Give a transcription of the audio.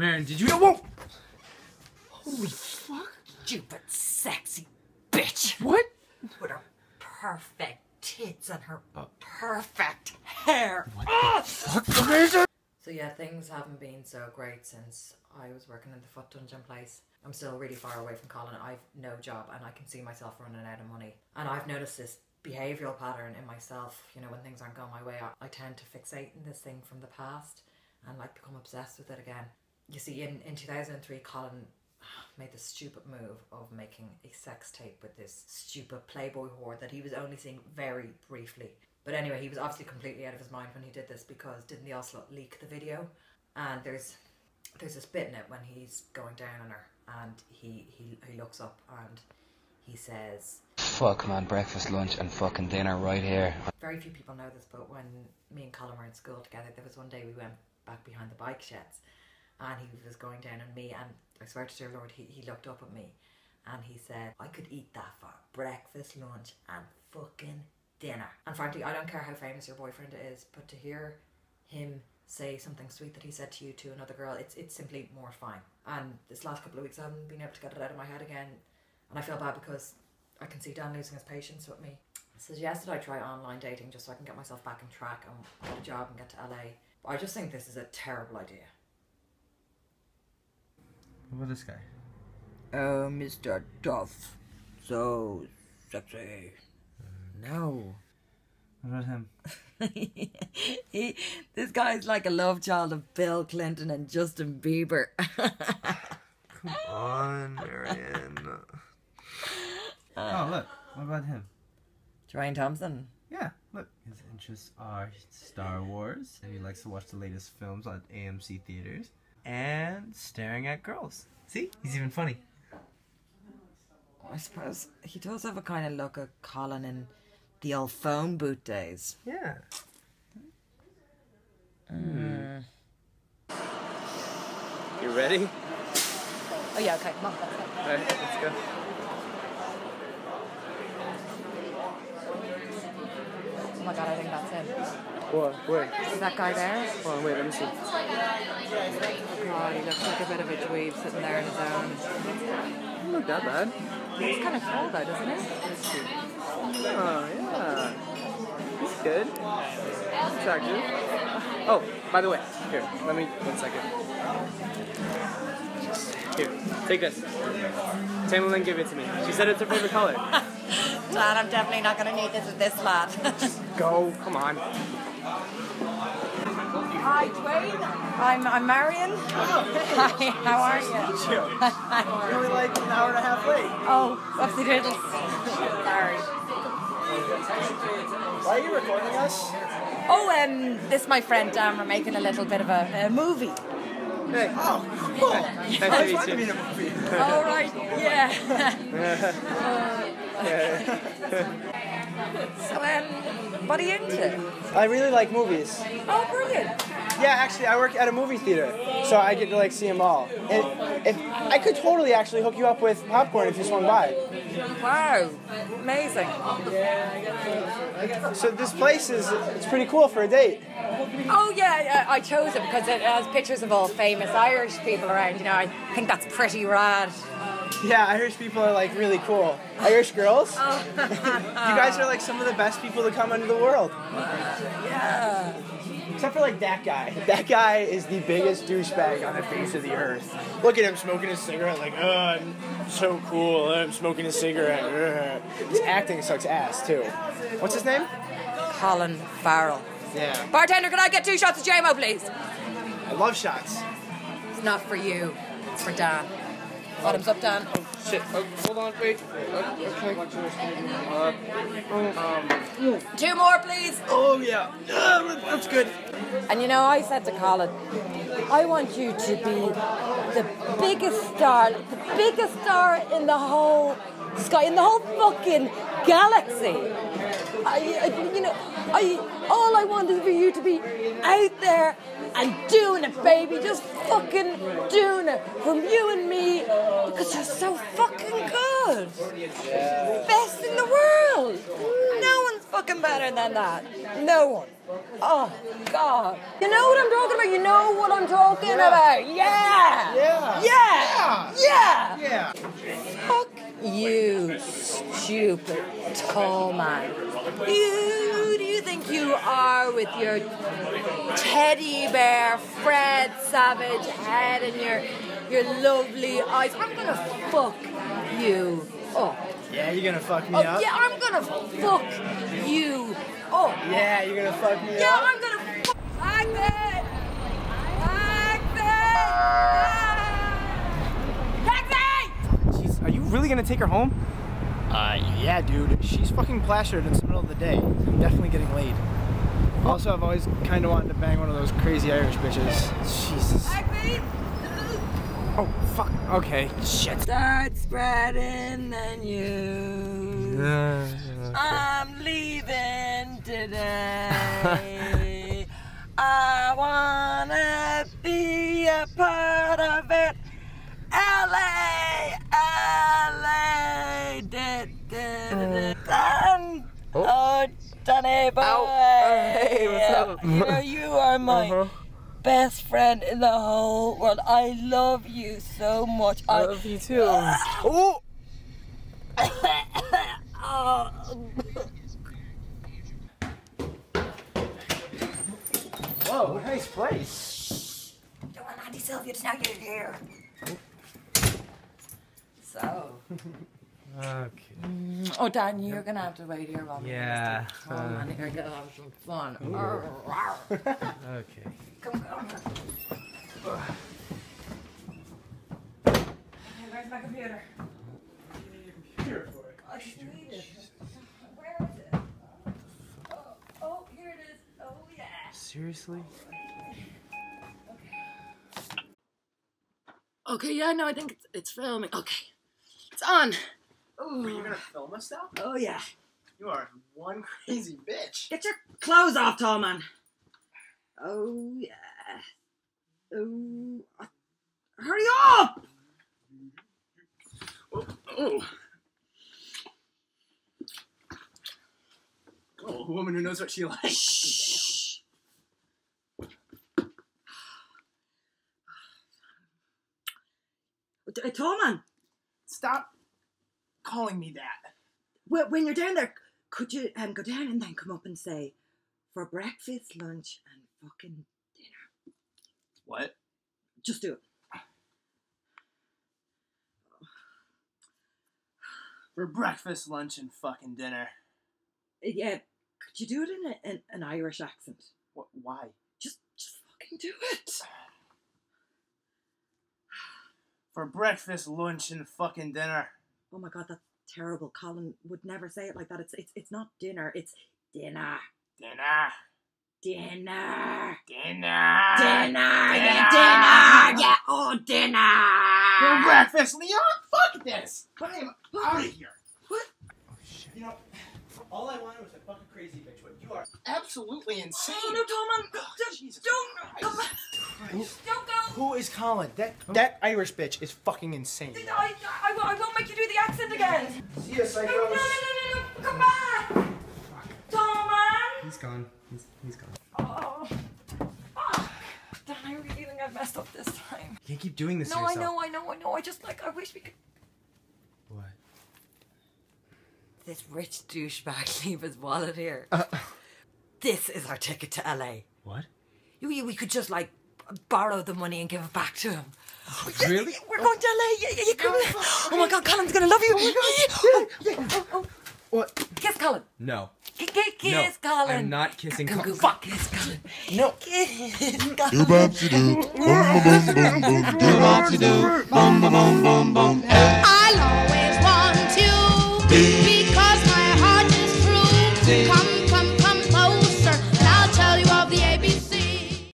Marion, did you know? Whoa! Holy fuck! Stupid, sexy bitch. What? With her perfect tits and her perfect hair. What the fuck, Amazing? So yeah, things haven't been so great since I was working in the foot dungeon place. I'm still really far away from Colin. I've no job and I can see myself running out of money. And I've noticed this behavioural pattern in myself. You know, when things aren't going my way, I, I tend to fixate in this thing from the past and like become obsessed with it again. You see, in, in 2003, Colin made the stupid move of making a sex tape with this stupid Playboy whore that he was only seeing very briefly. But anyway, he was obviously completely out of his mind when he did this because didn't the Oslo leak the video? And there's there's this bit in it when he's going down on her and he, he, he looks up and he says, Fuck man, breakfast, lunch and fucking dinner right here. Very few people know this, but when me and Colin were in school together, there was one day we went back behind the bike sheds and he was going down on me and I swear to dear Lord, he, he looked up at me and he said, I could eat that for breakfast, lunch and fucking dinner. And frankly, I don't care how famous your boyfriend is, but to hear him say something sweet that he said to you to another girl, it's it's simply mortifying. And this last couple of weeks I haven't been able to get it out of my head again. And I feel bad because I can see Dan losing his patience with me. Suggested I try online dating just so I can get myself back on track and get a job and get to LA. But I just think this is a terrible idea. What about this guy? Uh, oh, Mr. Duff. So sexy. No. What about him? he, this guy's like a love child of Bill Clinton and Justin Bieber. Come on, Marion. oh, look. What about him? Dwayne Thompson. Yeah, look. His interests are Star Wars, and he likes to watch the latest films on AMC theaters, and staring at girls. See? He's even funny. I suppose he does have a kind of look of Colin in the old Phone Booth days. Yeah. Mm. You ready? Oh yeah, okay, come on. Alright, let's go. Oh my god, I think that's him. What? Where? Is that guy there? Oh, wait, let me see. Oh god, he looks like a bit of a dweeb sitting there on his own. Look that bad. He's kind of tall though, doesn't he? Oh, yeah. He's good. Attractive. Oh, by the way, here, let me, one second. Here, take this. Tamlin gave it to me. She said it's her favorite color. Dad, I'm definitely not going to need this with this lad. Go, come on. Hi, Dwayne. I'm, I'm Marion. Hi, how are you? You're only like an hour and a half late. Oh, whoopsie doodles. Sorry. Why are you recording us? Oh, um, this my friend Dan. We're making a little bit of a, a movie. Hey. Oh, cool. Nice to meet to you. in a movie. All right, yeah. so, um, what are you into? I really like movies. Oh, brilliant. Yeah, actually, I work at a movie theater, so I get to like see them all. And if I could totally actually hook you up with popcorn if you swung by. Wow, amazing. So this place is it's pretty cool for a date. Oh yeah, yeah, I chose it because it has pictures of all famous Irish people around. You know, I think that's pretty rad. Yeah, Irish people are like really cool. Irish girls. Oh. you guys are like some of the best people to come into the world. Yeah. Except for like that guy. That guy is the biggest douchebag on the face of the earth. Look at him smoking a cigarette like, oh, I'm so cool. I'm smoking a cigarette. Ugh. His acting sucks ass too. What's his name? Colin Farrell. Yeah. Bartender, can I get two shots of JMO, please? I love shots. It's not for you. It's for Dan. Bottoms up, Dan. Shit. Oh, hold on, wait. Oh, okay. Uh, um, Two more, please. Oh yeah. Uh, that's good. And you know, I said to Colin, I want you to be the biggest star, the biggest star in the whole sky, in the whole fucking galaxy. I, I you know, I all I want is for you to be out there and doing it, baby, just fucking doing it from you and me because you're so fucking good, best in the world. No one's fucking better than that. No one. Oh, God. You know what I'm talking about? You know what I'm talking about? Yeah. Yeah. Yeah. Yeah. Yeah. Fuck you, stupid tall man. Who do you think you are with your teddy bear Fred Savage head and your your lovely eyes? I'm gonna fuck you up. Yeah, you're gonna fuck me Oh up. yeah, I'm gonna fuck you up. Yeah, you're gonna fuck me Yeah, up. Yeah, I'm gonna fuck Agnes! Agnes! Taxi! Jeez, are you really gonna take her home? Uh, yeah, dude. She's fucking plastered. It's the middle of the day. I'm definitely getting laid. Also, I've always kind of wanted to bang one of those crazy Irish bitches. Jesus. Taxi! Oh, fuck. Okay. Shit. Start spreading the news. I'm leaving today. I wanna be a part of it. LA, LA, da, da, da, da. Johnny boy. Hey, what's up? You know, you are my Uh-huh. best friend in the whole world. I love you so much. I, love you too. Oh! Oh. Whoa, nice place. You're an Auntie Sylvia, it's now you're here. So. Okay. Mm, oh, Dan, you're gonna have to wait here while we Yeah. Oh, man, here, gonna have some fun. Okay. Come, come. Okay, where's my computer? I just oh, need it. Where is it? Oh, oh, here it is. Oh, yeah. Seriously? Okay. Okay, yeah, no, I think it's, it's filming. Okay, it's on. You're gonna film us now? Oh, yeah. You are one crazy bitch. Get your clothes off, tall man. Oh, yeah. Oh, uh, hurry up! Oh, oh. Oh, a woman who knows what she likes. Shh. Tall man, Stop calling me that. wh- when you're down there, could you um, go down and then come up and say, for breakfast, lunch, and fucking dinner? What? Just do it. For breakfast, lunch, and fucking dinner. Uh, Yeah, could you do it in a, in an Irish accent? What? Why? Just, just fucking do it. For breakfast, lunch, and fucking dinner. Oh my god, that's terrible. Colin would never say it like that. It's it's it's not dinner. It's dinner. Dinner. Dinner. Dinner. Dinner. Dinner. Yeah, dinner. Yeah. Oh, dinner. For breakfast, Leon. Fuck this. I am out of here. What? Oh shit. You know, All I wanted was a fucking crazy bitch. What you are? absolutely insane. Oh no, Tom, I'm, Oh, Jesus don't, don't, Christ. don't go. Who is Colin? That that Irish bitch is fucking insane. I, I, I won't make you do the accent again. See ya, No, no, no, no, no, no. Come back. Tom, man. He's gone. He's he's gone. Oh. oh. Fuck. Damn, I really think I've messed up this time. You can't keep doing this to No, I know, I know, I know. I just like, I wish we could. What? This rich douchebag leave his wallet here. Uh, this is our ticket to LA. What? You, we could just like borrow the money and give it back to him. Oh, yeah, really? We're going to LA. Yeah, yeah, yeah come. Oh, oh my God, Colin's gonna love you. Oh my God. Yeah, yeah. Oh, oh, oh. What? Kiss Colin. No. Kiss no, Colin. I'm not kissing Colin. Fuck. Kiss Colin. No. Kiss Colin. Do bopsy do. Boom boom boom boom boom. Do bopsy do. Boom boom boom boom boom. I'll always want to be.